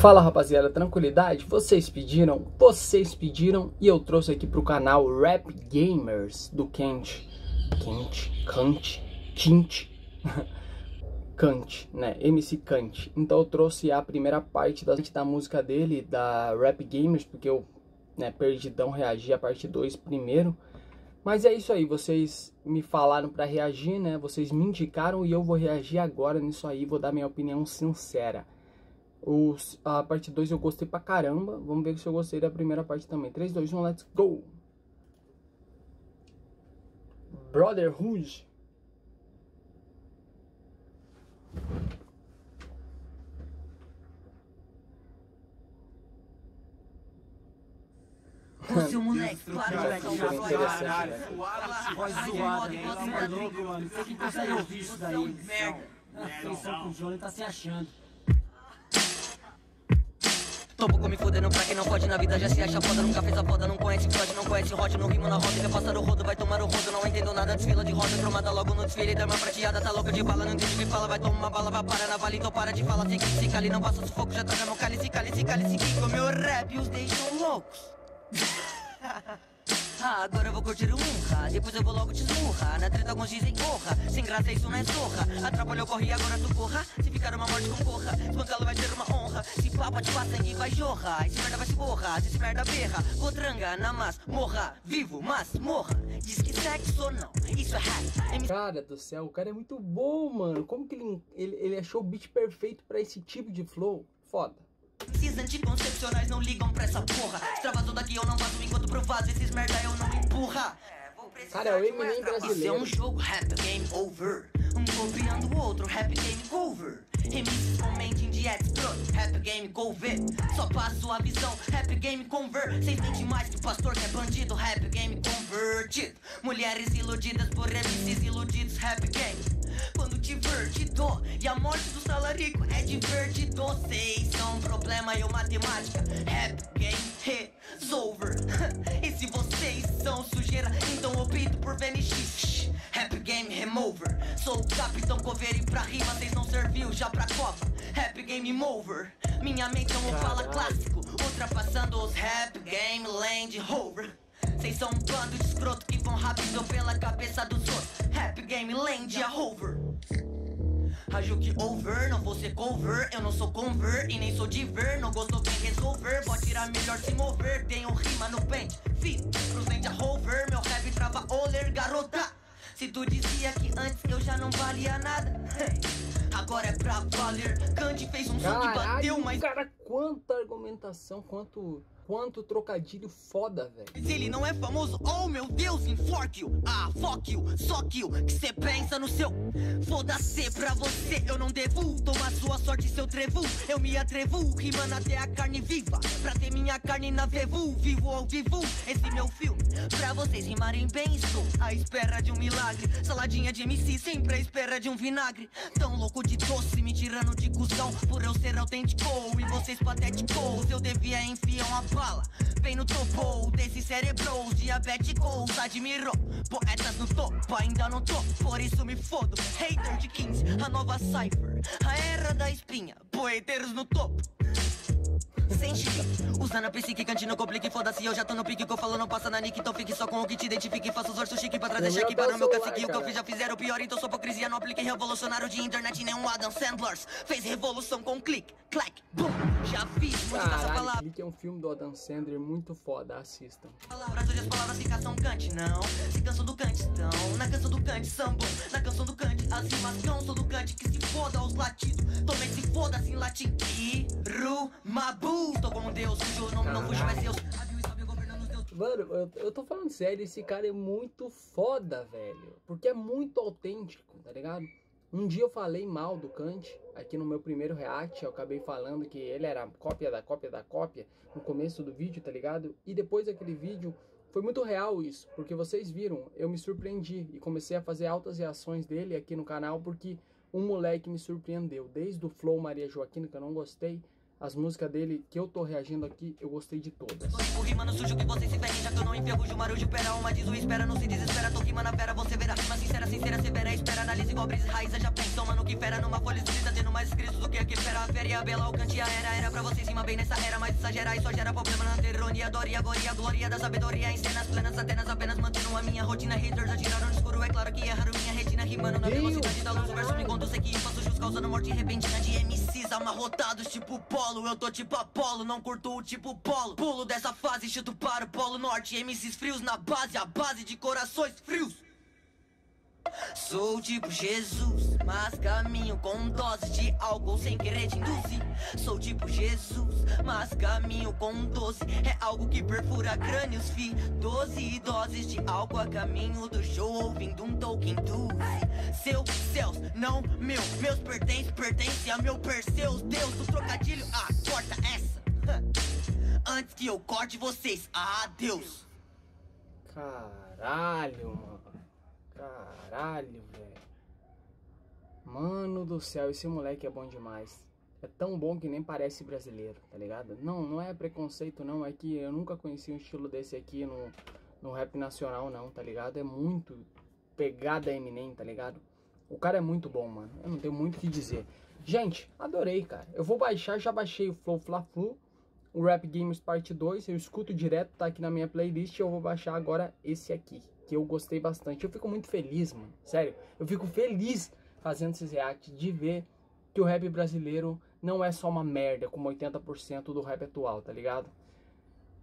Fala rapaziada, tranquilidade? Vocês pediram? Vocês pediram e eu trouxe aqui pro canal Rap Gamers do Kent. Kent? Kant? Kint? Kant, né? MC Kant. Então eu trouxe a primeira parte da, da música dele, da Rap Gamers, porque eu, né, perdidão, reagi a parte 2 primeiro. Mas é isso aí, vocês me falaram para reagir, né? Vocês me indicaram e eu vou reagir agora nisso aí, vou dar minha opinião sincera. Os, a parte 2 eu gostei pra caramba. Vamos ver se eu gostei da primeira parte também. 3, 2, 1, let's go! Brotherhood. Ô, seu moleque, vai. Voz zoada, hein? Você é louco, mano. Você que consegue ouvir isso daí. Merda. Atenção pro Johnny, tá se achando. Pouco me fudendo pra quem não pode na vida já se acha foda. Nunca fez a foda, não conhece plot, não conhece hot Não rima na roda, quer passar o rodo, vai tomar o rodo. Não entendo nada, desfila de roda Cromada logo no desfile, dama prateada Tá louca de bala, não entende que fala Vai tomar uma bala, vai parar na vala Então para de falar, se que se cale Não passa sufoco, já traga meu cálice, cálice, cálice Que com meu rap os deixam loucos Ah, agora eu vou curtir o honra Depois eu vou logo te esmurra. Na treta alguns dizem corra Sem graça isso não é zorra. Atrapalhou, corre agora tu corra Se ficar uma morte concorra Espancá-lo vai ter uma honra. Se papa de sangue vai jorrar Esse merda vai se borrar Se esse merda berra Cotranga na mas Morra Vivo mas morra Diz que sexo não Isso é MC Cara do céu, o cara é muito bom, mano. Como que ele, ele, ele achou o beat perfeito pra esse tipo de flow? Foda. Esses anticoncepcionais não ligam pra essa porra. Extravasou daqui eu não vazo enquanto provado Esses merda eu não empurra. Cara, é o Eminem Isso é brasileiro. um jogo, rap game over. Um copiando o outro, rap game over. MCs com mente em dieta escroto, rap game go ver Só passo a visão, rap game convert. Vocês mentem mais que pastor que é bandido, rap game convertido. Mulheres iludidas por MCs iludidos, rap game. Quando divertido E a morte do salarico é divertido um problema, eu matemática. Rap game resolver. E se vocês são sujeira Então opto por VNX Rap game remover. Sou o capitão coveiro e pra rima Vocês não serviu já pra copa Rap game mover Minha mente é um fala clássico Ultrapassando os rap game land rover. Vocês são um bando de escroto que vão rápido pela cabeça dos outros. Rap game land a rover Rajuque over, não vou ser cover. Eu não sou conver e nem sou diver Não gostou vem resolver, pode tirar melhor se mover. Tenho rima no pente, fit, pros a rover. Meu rap trava oler, garota. Se tu dizia que antes eu já não valia nada. Agora é pra valer. Candy fez um som que bateu, mas cara, quanta argumentação, quanto, quanto trocadilho foda, velho. Se ele não é famoso, oh meu Deus, enforque you. Ah, you, só que cê pensa no seu Foda-se pra você, eu não devo Tomar sua sorte, seu trevo. Eu me atrevo, rimando até a carne viva. Pra ter minha carne na vevo Vivo ao vivo, esse meu filme Pra vocês rimarem bem, estou à espera de um milagre. Saladinha de MC, sempre à espera de um vinagre. Tão louco de doce, me tirando de cuzão. Por eu ser autêntico e vocês patéticos. Eu devia enfiar uma bala Bem no topo desses cerebros diabéticos Admiro poetas no topo, ainda não tô Por isso me fodo, hater de 15 A nova cipher, a era da espinha. Poeteiros no topo sem chique Usando a psique, cantinho complique Foda-se, eu já tô no pique que eu falo não passa na nick Então fique só com o que te identifique Faça os orços chique pra trazer cheque para o meu cacique O que eu fiz já fizeram pior Então sou hipocrisia, não apliquei revolucionário de internet Nem um Adam Sandlers Fez revolução com clique, clack, boom Já fiz muito dessa palavra Clique é um filme do Adam Sandler muito foda, assistam. palavras, hoje as palavras se caçam cante, não Se cansam do cante, estão Na canção do cante, sambam Na canção do cante, as rimas cansam do cante Que se foda os latidos Se foda mabu Tô deus, cujo nome não os deuses Mano, eu, eu tô falando sério, esse cara é muito foda, velho. Porque é muito autêntico, tá ligado? Um dia eu falei mal do Kant, aqui no meu primeiro react, eu acabei falando que ele era cópia da cópia da cópia no começo do vídeo, tá ligado? E depois daquele vídeo, foi muito real isso, porque vocês viram, eu me surpreendi e comecei a fazer altas reações dele aqui no canal, porque um moleque me surpreendeu, desde o Flow Maria Joaquina, que eu não gostei, as músicas dele que eu tô reagindo aqui, eu gostei de todas. Tipo rimando sujo que você se ferre Já que eu não enferrujo, marujo, pera Uma diz o espera, não se desespera Tô rimando a fera, você verá Rima sincera, sincera, severa Espera, analise igual brisa raiz Já pensa, mano, que fera Numa folha escrita, tendo mais escritos do que aqui Fera, a fera e a bela, alcante a era Era pra você cima bem nessa era Mas exagerar e só gera problema na anteronia Dor e agora e a glória da sabedoria Em cenas plenas, apenas, apenas mantendo a minha rotina Haters atiraram no escuro, é claro que erraram minha retina Rimando na velocidade da luz O verso me conta, sei que eu faço jus Causando morte repentina de Amarrotados tipo polo Eu tô tipo Apolo, não curto o tipo polo Pulo dessa fase, chuto para o polo norte MCs frios na base, a base de corações frios Sou tipo Jesus, mas caminho com dose de álcool sem querer te induzir. Sou tipo Jesus, mas caminho com doce. É algo que perfura crânios, fi. Doze doses de álcool a caminho do show, ouvindo um Tolkien Doze. Céus, não meu, meus pertences, pertence a meu Perseus, Deus do trocadilho. Ah, corta essa. Antes que eu corte vocês, adeus. Caralho, mano. Caralho, velho. Mano do céu, esse moleque é bom demais. É tão bom que nem parece brasileiro, tá ligado? Não, não é preconceito não, é que eu nunca conheci um estilo desse aqui no, no rap nacional não, tá ligado? É muito pegada Eminem, tá ligado? O cara é muito bom, mano. Eu não tenho muito o que dizer. Gente, adorei, cara. Eu vou baixar, já baixei o Flow Fla Flu, o Rap Games Parte 2. Eu escuto direto, tá aqui na minha playlist. Eu vou baixar agora esse aqui, que eu gostei bastante. Eu fico muito feliz, mano. Sério, eu fico feliz fazendo esses reacts de ver que o rap brasileiro não é só uma merda, como 80% do rap atual, tá ligado?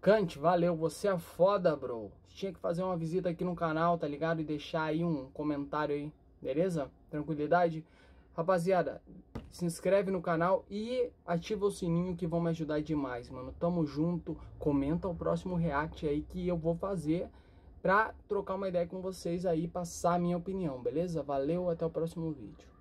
Kant, valeu, você é foda, bro. Tinha que fazer uma visita aqui no canal, tá ligado? E deixar aí um comentário aí, beleza? Tranquilidade? Rapaziada, se inscreve no canal e ativa o sininho que vão me ajudar demais, mano. Tamo junto, comenta o próximo react aí que eu vou fazer pra trocar uma ideia com vocês aí, passar a minha opinião, beleza? Valeu, até o próximo vídeo.